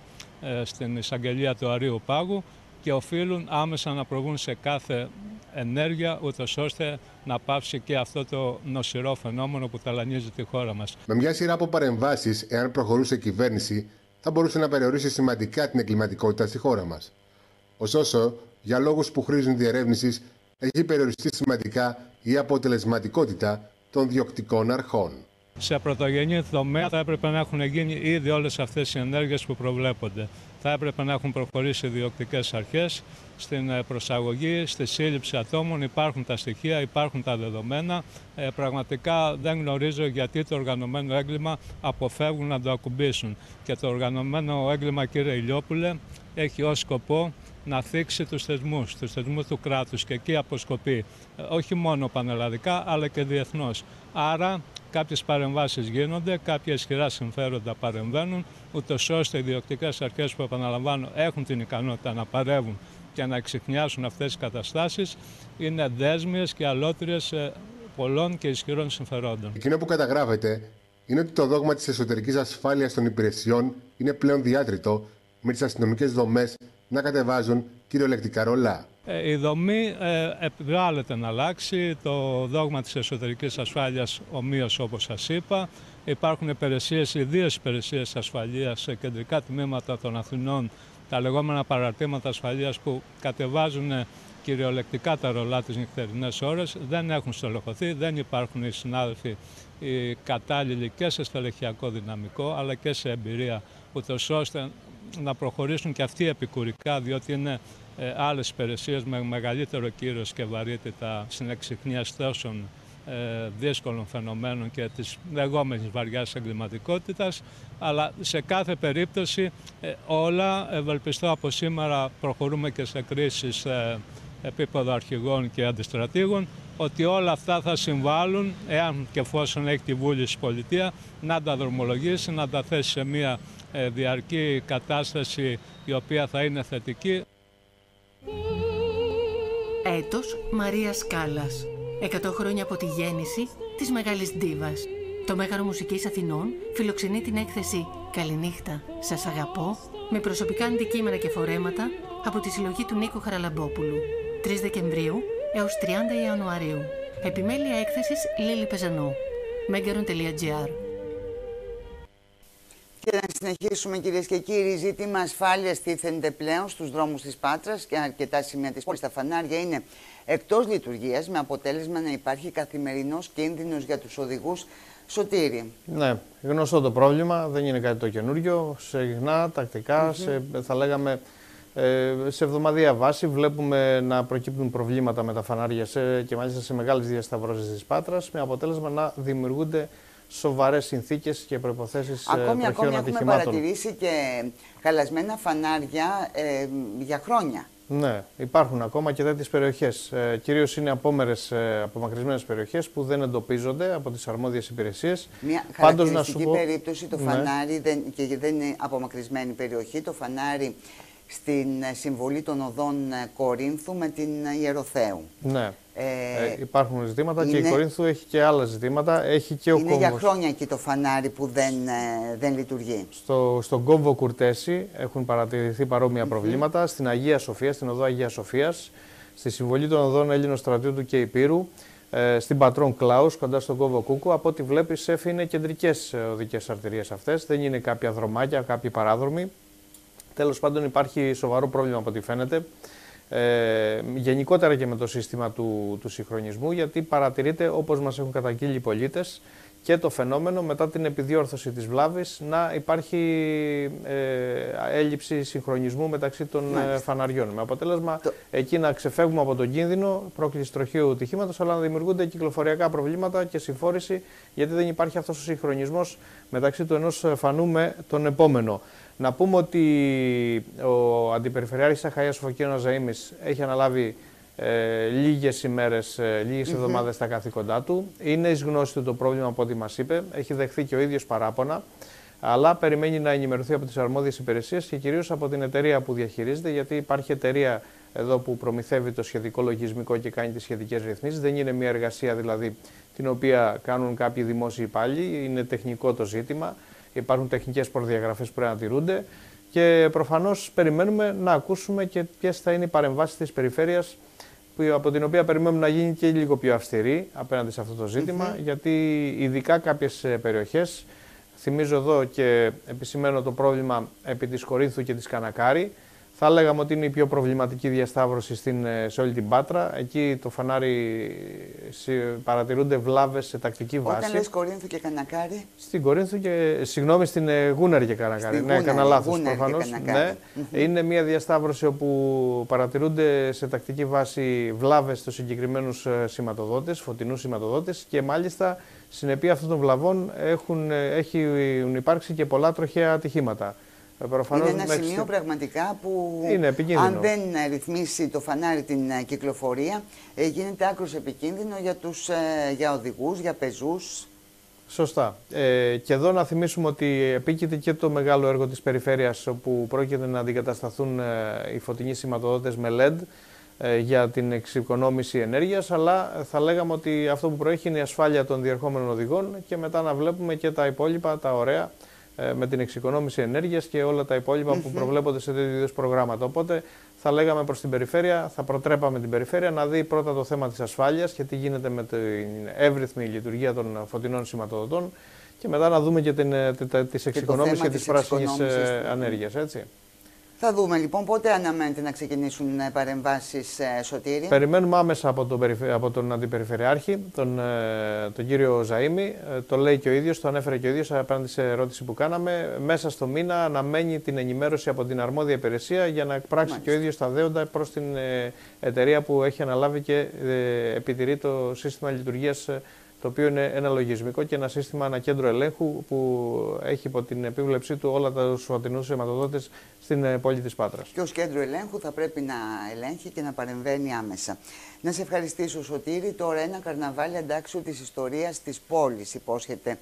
στην εισαγγελία του Αρίου Πάγου και οφείλουν άμεσα να προβούν σε κάθε ενέργεια, ούτως ώστε να πάψει και αυτό το νοσηρό φαινόμενο που ταλανίζει τη χώρα μας. Με μια σειρά από παρεμβάσεις, εάν προχωρούσε η κυβέρνηση, θα μπορούσε να περιορίσει σημαντικά την εγκληματικότητα στη χώρα μας. Ωστόσο, για λόγους που χρήζουν διερεύνησης, έχει περιοριστεί σημαντικά η αποτελεσματικότητα των διοκτικών αρχών. Σε πρωτογενή τομέα θα έπρεπε να έχουν γίνει ήδη όλες αυτές οι ενέργειες που προβλέπονται θα έπρεπε να έχουν προχωρήσει οι διοκτικές αρχές στην ε, προσαγωγή, στη σύλληψη ατόμων. Υπάρχουν τα στοιχεία, υπάρχουν τα δεδομένα. Ε, πραγματικά δεν γνωρίζω γιατί το οργανωμένο έγκλημα αποφεύγουν να το ακουμπήσουν. Και το οργανωμένο έγκλημα, κύριε Ηλιόπουλε, έχει ως σκοπό να θίξει τους θεσμούς, τους θεσμούς του κράτους και εκεί αποσκοπεί ε, όχι μόνο πανελλαδικά αλλά και διεθνώς. Άρα κάποιες παρεμβάσεις γίνονται, κάποια ισχυρά συμφέροντα παρεμβαίνουν, ούτως ώστε οι διοκτικές αρχές που επαναλαμβάνω έχουν την ικανότητα να παρεύουν και να εξηχνιάσουν αυτές τις καταστάσεις, είναι δέσμιες και αλότριες ε, πολλών και ισχυρών συμφερόντων. Εκείνο που καταγράφεται είναι ότι το δόγμα της εσωτερικής ασφάλειας των υπηρεσιών είναι πλέον διάτριτο με τις αστυνομικές δομές να κατεβάζουν κυριολεκτικά ρολά. Ε, η δομή ε, επιβάλλεται να αλλάξει. Το δόγμα της εσωτερικής ασφάλειας ομοίως όπως σας είπα. Υπάρχουν υπηρεσίες, ιδίως υπηρεσίες ασφαλείας σε κεντρικά τμήματα των Αθηνών, τα λεγόμενα παραρτήματα ασφαλείας που κατεβάζουν κυριολεκτικά τα ρολά τις νυχτερινές ώρες. Δεν έχουν στελεχωθεί, δεν υπάρχουν οι συνάδελφοι οι κατάλληλοι και σε στελεχειακό δυναμικό αλλά και σε εμπειρία ούτως ώστε να προχωρήσουν και αυτοί επικουρικά διότι είναι ε, άλλες υπηρεσίες με μεγαλύτερο κύρος και βαρύτητα στην εξυχνία τόσων ε, δύσκολων φαινομένων και της λεγόμενης βαριάς εγκληματικότητας αλλά σε κάθε περίπτωση ε, όλα ευελπιστώ από σήμερα προχωρούμε και σε κρίσεις ε, επίπεδο αρχηγών και αντιστρατήγων ότι όλα αυτά θα συμβάλλουν, εάν και εφόσον έχει τη βούληση πολιτεία, να τα δρομολογήσει, να τα θέσει σε μια ε, διαρκή κατάσταση η οποία θα είναι θετική. Έτος Μαρίας Σκάλας. 100 χρόνια από τη γέννηση της Μεγάλης Ντίβας. Το Μέγαρο Μουσικής Αθηνών φιλοξενεί την έκθεση «Καληνύχτα, σας αγαπώ» με προσωπικά αντικείμενα και φορέματα από τη συλλογή του Νίκου Χαραλαμπόπουλου. 3 Δεκεμβρίου έως 30 Ιανουαρίου. Επιμέλεια έκθεσης Λίλη Πεζανό. Μέγαρον.gr και να συνεχίσουμε κυρίες και κύριοι, ζήτημα ασφάλειας τίθενται πλέον στους δρόμους της Πάτρας και αρκετά σημεία της πόλη. Τα φανάρια είναι εκτός λειτουργίας, με αποτέλεσμα να υπάρχει καθημερινός κίνδυνος για τους οδηγούς. Σωτήρι. Ναι, γνωστό το πρόβλημα, δεν είναι κάτι το καινούριο. Συχνά, τακτικά, σε, θα λέγαμε ε, σε εβδομαδία βάση βλέπουμε να προκύπτουν προβλήματα με τα φανάρια σε, και μάλιστα σε μεγάλες διασταυρώσεις της Πάτρας με αποτέλεσμα να δημιουργούνται σοβαρές συνθήκες και προϋποθέσεις ε, ακόμη, ακόμη ατυχημάτων. έχουμε παρατηρήσει και χαλασμένα φανάρια ε, για χρόνια. Ναι, υπάρχουν ακόμα και τέτοιες περιοχές. Ε, κυρίως είναι απόμερες, ε, απομακρυσμένες περιοχές που δεν εντοπίζονται από τις αρμόδιες υπηρεσίες. Μια χαρακτηριστική περίπτωση το ναι. φανάρι δεν, και δεν είναι απομακρυσμένη περιοχή. Το φανάρι στην ε, συμβολή των οδών ε, Κορίνθου με την ε, Ιεροθέου. Ναι. Ε, υπάρχουν ζητήματα και η Κορίνθου έχει και άλλα ζητήματα. Έχει και ο είναι για χρόνια εκεί το φανάρι που δεν, δεν λειτουργεί. Στο, στον κόμβο Κουρτέση έχουν παρατηρηθεί παρόμοια προβλήματα. Στην Αγία Σοφίας, στην οδό Αγίας Σοφίας, στη συμβολή των οδών Έλληνο Στρατιώτου και Υπήρου, ε, στην Πατρών Κλάους, κοντά στον κόμβο Κούκου. Από ό,τι βλέπεις, Σεφ είναι κεντρικές οδικές αρτηρίες αυτές. Δεν είναι κάποια δρομάκια, κάποιοι παράδρομοι. Τέλος πάντων υπάρχει σοβαρό πρόβλημα από ό,τι φαίνεται. Ε, γενικότερα και με το σύστημα του, του συγχρονισμού γιατί παρατηρείται όπως μας έχουν καταγγείλει οι πολίτες και το φαινόμενο μετά την επιδιόρθωση της βλάβης να υπάρχει ε, έλλειψη συγχρονισμού μεταξύ των ε, φαναριών. Με αποτέλεσμα εκεί να ξεφεύγουμε από τον κίνδυνο πρόκληση τροχίου τυχήματος αλλά να δημιουργούνται κυκλοφοριακά προβλήματα και συμφόρηση γιατί δεν υπάρχει αυτός ο συγχρονισμός μεταξύ του ενός φανού με τον επόμενο. Να πούμε ότι ο Αντιπεριφερειάρχης Αχαΐας Φωκίνος Ζαΐμης έχει αναλάβει ε, λίγες ημέρες, ε, λίγες mm -hmm. εβδομάδες στα καθήκοντά του. Είναι εις γνώση του το πρόβλημα από ό,τι μας είπε. Έχει δεχθεί και ο ίδιος παράπονα. Αλλά περιμένει να ενημερωθεί από τις αρμόδιες υπηρεσίες και κυρίως από την εταιρεία που διαχειρίζεται, γιατί υπάρχει εταιρεία εδώ που προμηθεύει το σχετικό λογισμικό και κάνει τις σχετικές ρυθμίσεις. Δεν είναι μια εργασία δηλαδή την οποία κάνουν κάποιοι δημόσιοι υπάλληλοι, είναι τεχνικό το ζήτημα, υπάρχουν τεχνικές προδιαγραφές που πρέπει να τηρούνται και προφανώς περιμένουμε να ακούσουμε και ποιες θα είναι οι παρεμβάσεις της περιφέρειας από την οποία περιμένουμε να γίνει και λίγο πιο αυστηρή απέναντι σε αυτό το ζήτημα, γιατί ειδικά κάποιες ε, περιοχές, θυμίζω εδώ και επισημαίνω το πρόβλημα επί της Κορίνθου και της Κανακάρη, θα λέγαμε ότι είναι η πιο προβληματική διασταύρωση στην, ε, σε όλη την Πάτρα. Εκεί το φανάρι παρατηρούνται βλάβες σε τακτική βάση. Όταν λες Κορίνθου και Κανακάρη. Στην Κορίνθου και, συγγνώμη, στην ε, Γούναρη και Κανακάρη. ναι, έκανα λάθος προφανώς. Ναι. Είναι μια διασταύρωση όπου παρατηρούνται σε τακτική βάση βλάβες στους συγκεκριμένους ε, σηματοδότες, φωτεινούς σηματοδότες και μάλιστα συνεπεί αυτών των βλαβών έχουν, έχουν υπάρξει και πολλά τροχαία ατυχήματα. Ε, προφανώς είναι ένα σημείο πραγματικά που αν δεν ρυθμίσει το φανάρι την ε, κυκλοφορία ε, γίνεται άκρος επικίνδυνο για, τους, για οδηγούς, για πεζούς. Σωστά. Ε, και εδώ να θυμίσουμε ότι επίκειται και το μεγάλο έργο της περιφέρειας όπου πρόκειται να αντικατασταθούν οι φωτεινοί σηματοδότες με LED για την εξοικονόμηση ενέργειας, αλλά θα λέγαμε ότι αυτό που προέχει είναι η ασφάλεια των διερχόμενων οδηγών και μετά να βλέπουμε και τα υπόλοιπα, τα ωραία, ε, με την εξοικονόμηση ενέργειας και όλα τα υπόλοιπα που προβλέπονται σε τέτοιου είδους προγράμματα. Οπότε θα λέγαμε προς την περιφέρεια, θα προτρέπαμε την περιφέρεια να δει πρώτα το θέμα της ασφάλειας και τι γίνεται με την εύρυθμη λειτουργία των φωτεινών σηματοδοτών και μετά να δούμε και την, ε, τις εξοικονόμησης και, και της πράσινης ε, ανέργειας. Έτσι. Θα δούμε λοιπόν πότε αναμένεται να ξεκινήσουν ε, παρεμβάσεις ε, σωτήρια. Περιμένουμε άμεσα από τον, από τον Αντιπεριφερειάρχη, τον, ε, τον κύριο Ζαήμι. Το λέει και ο ίδιος, το ανέφερε και ο ίδιος απέναντι σε ερώτηση που κάναμε. Μέσα στο μήνα αναμένει την ενημέρωση από την αρμόδια υπηρεσία για να πράξει και ο ίδιος τα δέοντα προς την εταιρεία που έχει αναλάβει και επιτηρεί το σύστημα λειτουργίας το οποίο είναι ένα λογισμικό και ένα σύστημα, ένα κέντρο ελέγχου που έχει υπό την επίβλεψή του όλα τα σωματινούς αιματοδότες στην ε, πόλη της Πάτρας. Και ως κέντρο ελέγχου θα πρέπει να ελέγχει και να παρεμβαίνει άμεσα. Να σε ευχαριστήσω Σωτήρη. Τώρα ένα καρναβάλι αντάξιο της ιστορίας της πόλης υπόσχεται.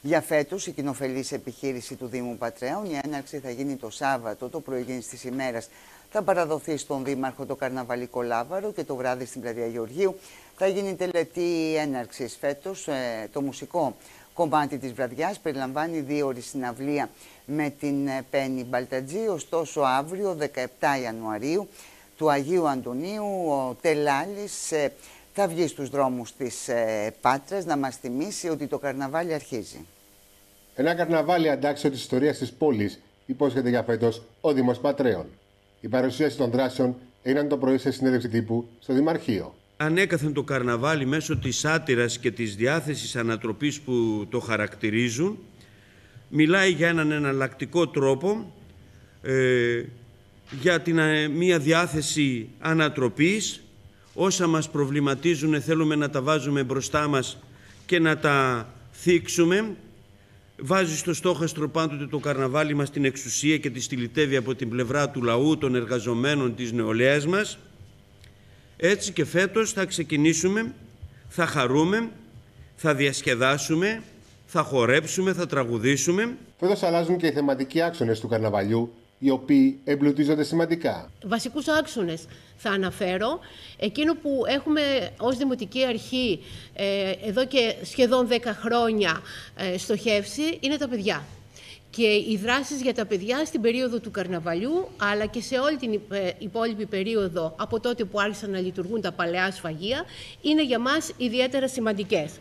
Για φέτος η κοινοφελής επιχείρηση του Δήμου Πατρέων, η έναρξη θα γίνει το Σάββατο, το πρωί της ημέρας θα παραδοθεί στον Δήμαρχο το Καρναβαλικό Λάβαρο και το βράδυ στην Πλατεία Γεωργίου θα γίνει τελετή έναρξης φέτος. Ε, το μουσικό κομμάτι της βραδιάς περιλαμβάνει δύο ώρες συναυλία με την ε, Πέννη Μπαλτατζή. Ωστόσο αύριο 17 Ιανουαρίου του Αγίου Αντωνίου ο Τελάλης ε, θα βγει στους δρόμους της Πάτρας να μας θυμίσει ότι το καρναβάλι αρχίζει. Ένα καρναβάλι αντάξιο της ιστορίας της πόλης υπόσχεται για φέτος ο Δήμος Πατρέων. Η παρουσίαση των δράσεων έγιναν το πρωί σε συνέντευξη τύπου στο Δημαρχείο. Ανέκαθεν το καρναβάλι μέσω της σάτυρας και της διάθεσης ανατροπής που το χαρακτηρίζουν μιλάει για έναν εναλλακτικό τρόπο ε, για την, ε, μια διάθεση ανατροπής όσα μας προβληματίζουν θέλουμε να τα βάζουμε μπροστά μας και να τα θίξουμε βάζει στο στόχαστρο πάντοτε το καρναβάλι μας την εξουσία και τη στυλιτεύει από την πλευρά του λαού, των εργαζομένων της νεολαίας μας. Έτσι και φέτος θα ξεκινήσουμε, θα χαρούμε, θα διασκεδάσουμε, θα χορέψουμε, θα τραγουδήσουμε. Φέτος αλλάζουν και οι θεματικοί άξονες του καρναβαλιού οι οποίοι εμπλουτίζονται σημαντικά. Βασικούς άξονες θα αναφέρω. Εκείνο που έχουμε ως Δημοτική Αρχή ε, εδώ και σχεδόν 10 χρόνια ε, στοχεύσει είναι τα παιδιά. Και οι δράσεις για τα παιδιά στην περίοδο του καρναβαλιού, αλλά και σε όλη την ε, υπόλοιπη περίοδο από τότε που άρχισαν να λειτουργούν τα παλαιά σφαγεία, είναι για μας ιδιαίτερα σημαντικές.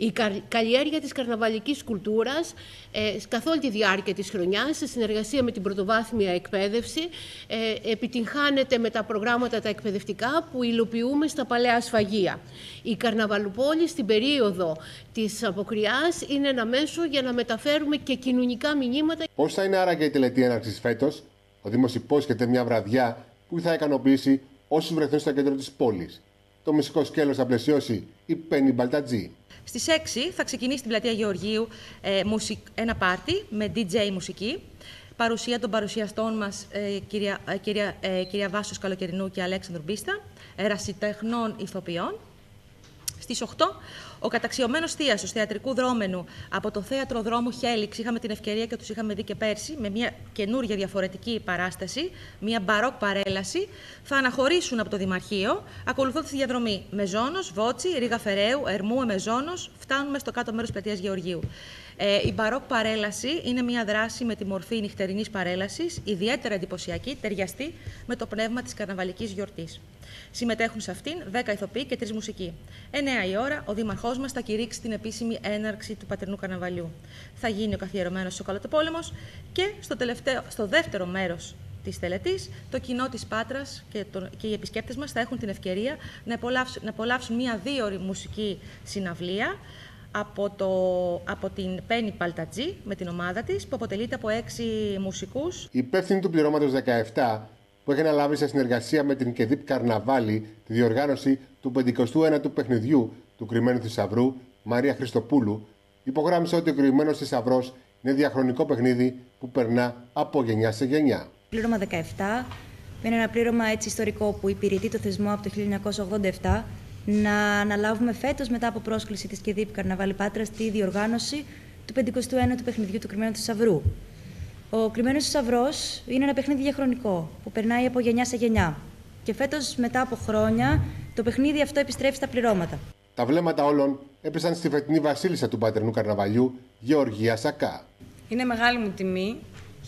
Η καλλιέργεια της καρναβαλικής κουλτούρας ε, καθ' όλη τη διάρκεια της χρονιάς, σε συνεργασία με την πρωτοβάθμια εκπαίδευση, ε, επιτυγχάνεται με τα προγράμματα τα εκπαιδευτικά που υλοποιούμε στα παλαιά σφαγεία. Η Καρναβαλουπόλη στην περίοδο της αποκριάς είναι ένα μέσο για να μεταφέρουμε και κοινωνικά μηνύματα. Πώς θα είναι άραγε η τελετή έναρξης φέτος, ο Δήμος υπόσχεται μια βραδιά που θα ικανοποιήσει όσους βρεθούν στο κέντρο της πόλης. Το μουσικό σκέλος θα πλαισιώσει η Πέννη Μπαλτατζή. Στις 6 θα ξεκινήσει στην πλατεία Γεωργίου ε, ένα πάρτι με DJ μουσική. Παρουσία των παρουσιαστών μας, ε, κυρία, ε, κυρία, ε, κυρία Βάσος Καλοκαιρινού και Αλέξανδρου Μπίστα, ερασιτεχνών ηθοποιών. Στις 8 ο καταξιωμένος θείασος θεατρικού δρόμενου από το θέατρο δρόμου Χέλιξ, είχαμε την ευκαιρία και τους είχαμε δει και πέρσι, με μια καινούργια διαφορετική παράσταση, μια μπαρόκ παρέλαση, θα αναχωρήσουν από το Δημαρχείο, ακολουθώντας τη διαδρομή Μεζόνος, Βότσι, Ρίγα Φεραίου, Ερμού, Εμεζόνο, φτάνουμε στο κάτω μέρος πλατείας Γεωργίου. Ε, η μπαρόκ παρέλαση είναι μια δράση με τη μορφή νυχτερινής παρέλασης, ιδιαίτερα εντυπωσιακή, ταιριαστή με το πνεύμα της καρναβαλικής γιορτής. Συμμετέχουν σε αυτήν 10 ηθοποιοί και 3 μουσικοί. 9 η ώρα, ο Δήμαρχός μας θα κηρύξει την επίσημη έναρξη του Πατερνού Καρναβαλιού. Θα γίνει ο καθιερωμένος Σοκολατοπόλεμο και στο, τελευταίο, στο δεύτερο μέρος της τελετής, το κοινό της Πάτρας και, και οι επισκέπτες μας θα έχουν την ευκαιρία να απολαύσουν, να απολαύσουν μία δύο μουσική συναυλία από, το, από την Πέννη Παλτατζή με την ομάδα της που αποτελείται από έξι μουσικούς. Η υπεύθυνη του πληρώματος 17 που έχει αναλάβει σε συνεργασία με την ΚΕΔΙΠ Καρναβάλη τη διοργάνωση του 51ου παιχνιδιού του κρυμμένου θησαυρού Μαρία Χριστοπούλου, υπογράμμισε ότι ο κρυμμένος θησαυρός είναι διαχρονικό παιχνίδι που περνά από γενιά σε γενιά. Πλήρωμα 17 είναι ένα πλήρωμα έτσι ιστορικό που υπηρετεί το θεσμό από το 1987 να αναλάβουμε φέτος μετά από πρόσκληση της ΚΕΔΙΠ Καρναβάλη Πάτρας τη διοργάνωση του 51ου παιχνιδιού του κρυμμένου θησαυρού. Ο Κρυμμένος Θησαυρό είναι ένα παιχνίδι διαχρονικό που περνάει από γενιά σε γενιά. Και φέτος, μετά από χρόνια, το παιχνίδι αυτό επιστρέφει στα πληρώματα. Τα βλέμματα όλων έπεσαν στη φετινή βασίλισσα του πατερνού καρναβαλιού, Γεωργία Σακά. Είναι μεγάλη μου τιμή.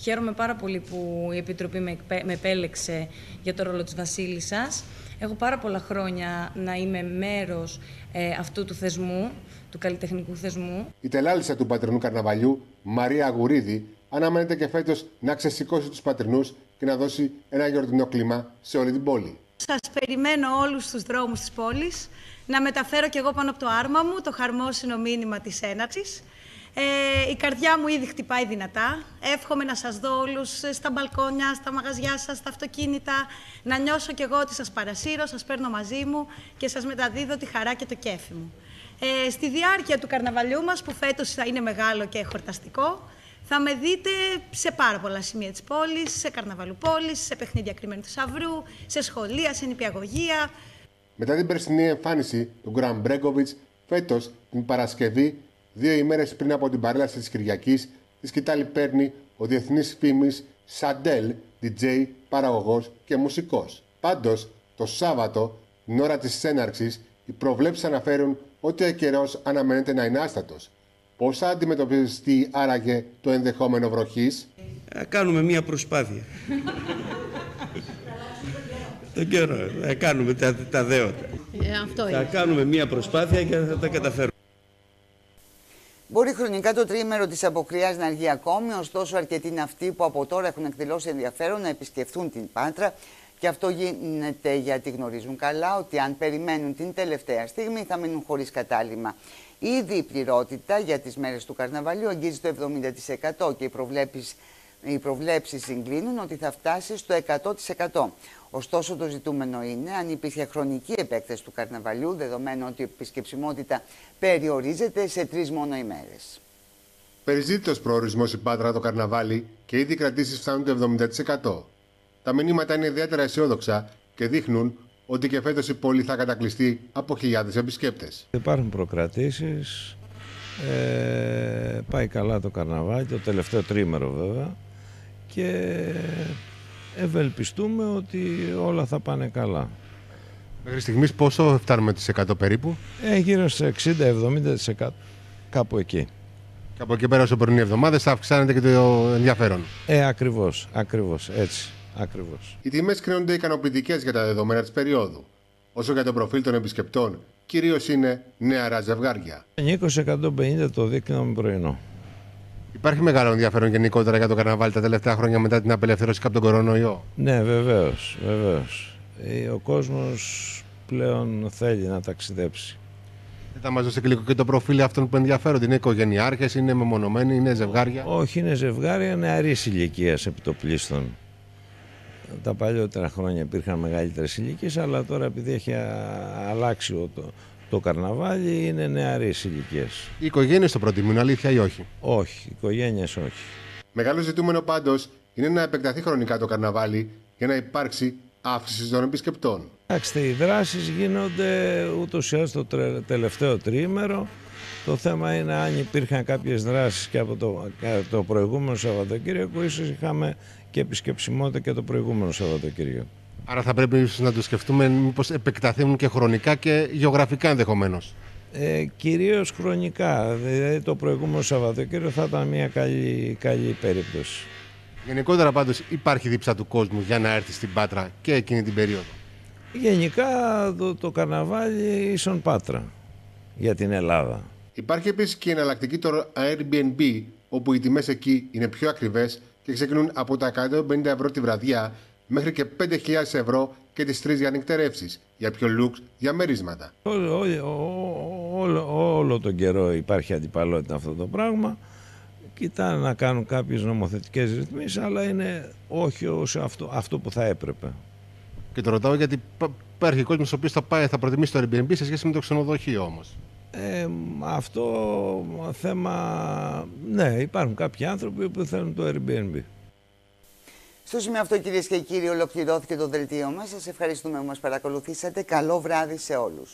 Χαίρομαι πάρα πολύ που η Επιτροπή με, επέλεξε για το ρόλο της βασίλισσας. Έχω πάρα πολλά χρόνια να είμαι μέρος ε, αυτού του θεσμού, του καλλιτεχνικού θεσμού. Η τελάλισσα του πατερνού καρναβαλιού, Μαρία Αγουρίδη, αναμένεται και φέτος να ξεσηκώσει τους πατρινούς και να δώσει ένα γιορτινό κλίμα σε όλη την πόλη. Σας περιμένω όλους στου δρόμους της πόλης να μεταφέρω κι εγώ πάνω από το άρμα μου το χαρμόσυνο μήνυμα της έναρξη. Ε, η καρδιά μου ήδη χτυπάει δυνατά. Εύχομαι να σας δω όλους στα μπαλκόνια, στα μαγαζιά σας, στα αυτοκίνητα, να νιώσω κι εγώ ότι σας παρασύρω, σας παίρνω μαζί μου και σας μεταδίδω τη χαρά και το κέφι μου. Ε, στη διάρκεια του καρναβαλιού μας, που φέτος θα είναι μεγάλο και χορταστικό, θα με δείτε σε πάρα πολλά σημεία της πόλης, σε καρναβαλουπόλεις, σε παιχνίδια κρυμμένου θησαυρού, σε σχολεία, σε νηπιαγωγεία. Μετά την περσινή εμφάνιση του Γκραμ Μπρέγκοβιτς, φέτος την Παρασκευή, δύο ημέρες πριν από την παρέλαση της Κυριακής, τη σκητάλη παίρνει ο διεθνής φήμης Σαντέλ, DJ, παραγωγός και μουσικός. Πάντως, το Σάββατο, την ώρα της έναρξης, οι προβλέψεις αναφέρουν ότι ο καιρός αναμένεται να είναι άστατος. Πώς θα αντιμετωπιστεί άραγε το ενδεχόμενο βροχής; Θα κάνουμε μία προσπάθεια. Το καιρό, θα κάνουμε τα, τα δέοντα. Ε, αυτό θα κάνουμε μία προσπάθεια και θα τα καταφέρουμε. Μπορεί χρονικά το τρίμερο της αποκριάς να αργεί ακόμη, ωστόσο αρκετοί είναι αυτοί που από τώρα έχουν εκδηλώσει ενδιαφέρον να επισκεφθούν την Πάτρα και αυτό γίνεται γιατί γνωρίζουν καλά ότι αν περιμένουν την τελευταία στιγμή θα μείνουν χωρίς κατάλημα. Ήδη η πληρότητα για τις μέρες του καρναβαλιού αγγίζει το 70% και οι προβλέψεις, οι προβλέψεις συγκλίνουν ότι θα φτάσει στο 100%. Ωστόσο το ζητούμενο είναι αν υπήρχε χρονική επέκταση του καρναβαλιού δεδομένου ότι η επισκεψιμότητα περιορίζεται σε τρεις μόνο ημέρες. Περιζήτητος προορισμός η Πάτρα το καρναβάλι και ήδη κρατήσεις φτάνουν το 70%. Τα μηνύματα είναι ιδιαίτερα αισιόδοξα και δείχνουν ότι και φέτος η πόλη θα κατακλειστεί από χιλιάδες επισκέπτες. Υπάρχουν προκρατήσεις, ε, πάει καλά το καρναβάλι, το τελευταίο τρίμερο βέβαια και ευελπιστούμε ότι όλα θα πάνε καλά. Μέχρι στιγμής πόσο φτάνουμε τις 100 περίπου; Ε, γύρω σε 60-70% κάπου εκεί. Και από εκεί πέρα όσο περνούν οι εβδομάδες θα αυξάνεται και το ενδιαφέρον. Ε, ακριβώς, ακριβώς, έτσι. Ακριβώς. Οι τιμές κρίνονται ικανοποιητικές για τα δεδομένα της περίοδου. Όσο για το προφίλ των επισκεπτών, κυρίως είναι νεαρά ζευγάρια. Νίκο 150 το δίκτυο με πρωινό. Υπάρχει μεγάλο ενδιαφέρον γενικότερα για το καρναβάλι τα τελευταία χρόνια μετά την απελευθέρωση από τον κορονοϊό; Ναι, βεβαίως, βεβαίως. Ο κόσμος πλέον θέλει να ταξιδέψει. Δεν θα μα δώσει λίγο και το προφίλ αυτών που ενδιαφέρονται. Είναι οικογενειάρχες, είναι μεμονωμένοι, είναι ζευγάρια; Όχι, είναι ζευγάρια νεαρής ηλικίας επιτοπλίστων. Τα παλιότερα χρόνια υπήρχαν μεγαλύτερες ηλικίες, αλλά τώρα επειδή έχει αλλάξει το, το καρναβάλι είναι νεαρή ηλικία. Οι οικογένειες το προτιμούν, αλήθεια ή όχι; Όχι, οι οικογένειες όχι. Μεγάλο ζητούμενο πάντως είναι να επεκταθεί χρονικά το καρναβάλι για να υπάρξει αύξηση των επισκεπτών. Κοιτάξτε, οι δράσεις γίνονται ούτως ή άλλως το τελευταίο τρίμερο. Το θέμα είναι αν υπήρχαν κάποιες δράσεις και από το, το προηγούμενο Σαββατοκύριακο, ίσως είχαμε και επισκεψιμότητα και το προηγούμενο Σαββατοκύριακο. Άρα θα πρέπει ίσως να το σκεφτούμε μήπως επεκταθούν και χρονικά και γεωγραφικά ενδεχομένως. Ε, κυρίως χρονικά, δηλαδή το προηγούμενο Σαββατοκύριακο θα ήταν μια καλή, καλή περίπτωση. Γενικότερα πάντως υπάρχει δίψα του κόσμου για να έρθει στην Πάτρα και εκείνη την περίοδο. Γενικά το, το καρναβάλι ίσον Πάτρα για την Ελλάδα. Υπάρχει επίσης και η εναλλακτική το Airbnb όπου οι τιμές εκεί είναι πιο ακριβές και ξεκινούν από τα 150 ευρώ τη βραδιά μέχρι και 5.000 ευρώ και τις τρεις για νυχτερεύσεις, για πιο λουξ διαμερίσματα. Όλο, όλο, όλο, όλο τον καιρό υπάρχει αντιπαλότητα αυτό το πράγμα. Κοιτάνε να κάνουν κάποιες νομοθετικές ρυθμίσεις, αλλά είναι όχι όσο αυτό, αυτό που θα έπρεπε. Και το ρωτάω γιατί υπάρχει κόσμος ο οποίος θα, πάει, θα προτιμήσει το Airbnb σε σχέση με το ξενοδοχείο όμως. Ε, αυτό θέμα. Ναι, υπάρχουν κάποιοι άνθρωποι που θέλουν το Airbnb. Στο σημείο αυτό κυρίες και κύριοι ολοκληρώθηκε το δελτίο μας. Σας ευχαριστούμε που μας παρακολουθήσατε. Καλό βράδυ σε όλους.